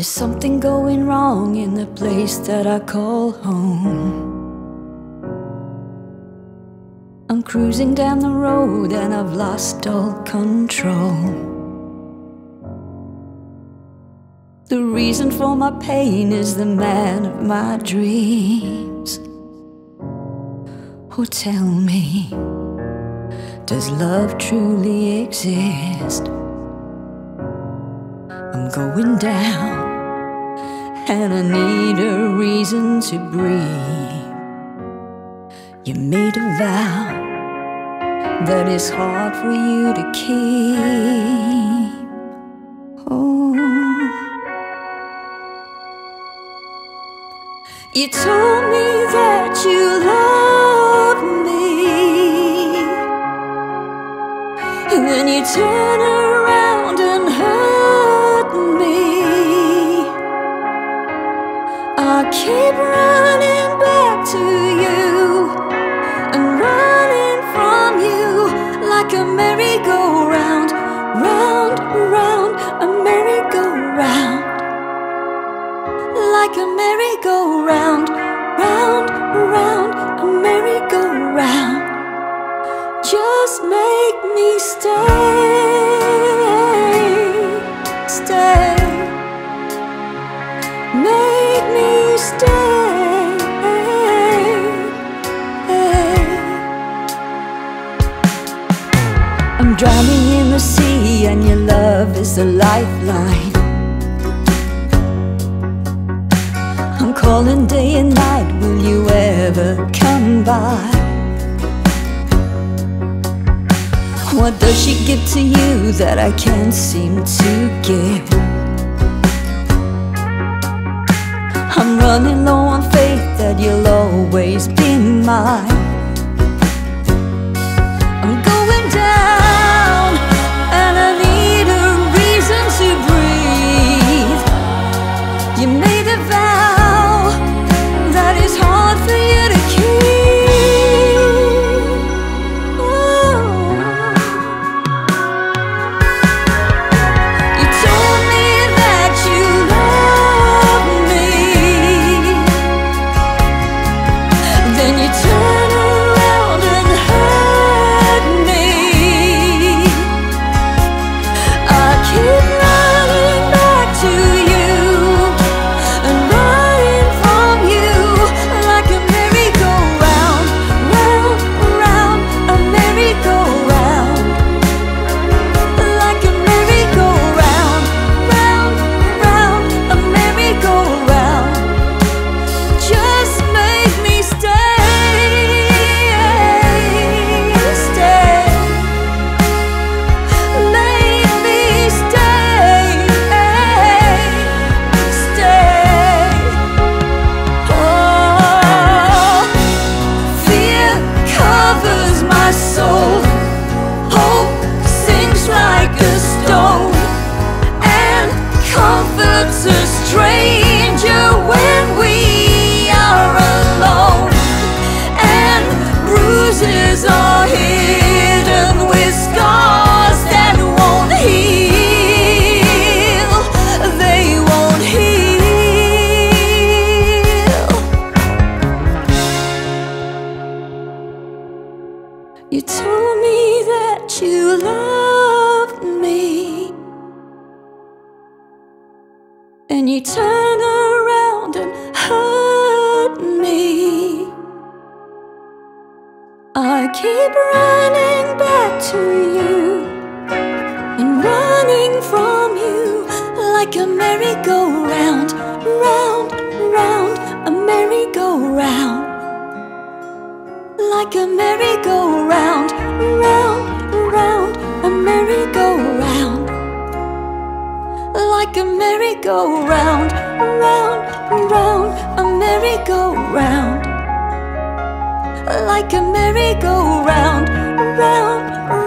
There's something going wrong in the place that I call home. I'm cruising down the road and I've lost all control. The reason for my pain is the man of my dreams. Oh, tell me, does love truly exist? I'm going down and I need a reason to breathe. You made a vow that is hard for you to keep. Oh, you told me that you loved me, and then you turn I keep running back to you and running from you like a merry-go-round, round, round, a merry-go-round, like a merry-go-round, round, round, a merry-go-round. Just make me stay, stay. Drowning in the sea, and your love is a lifeline. I'm calling day and night, will you ever come by? What does she give to you that I can't seem to give? I'm running low on faith that you'll always be mine. You told me that you loved me, and you turn around and hurt me. I keep running back to you and running from you like a merry-go-round, like a merry-go-round, round, round, a merry-go-round, like a merry-go-round, round, round, a merry-go-round, like a merry-go-round, round, round.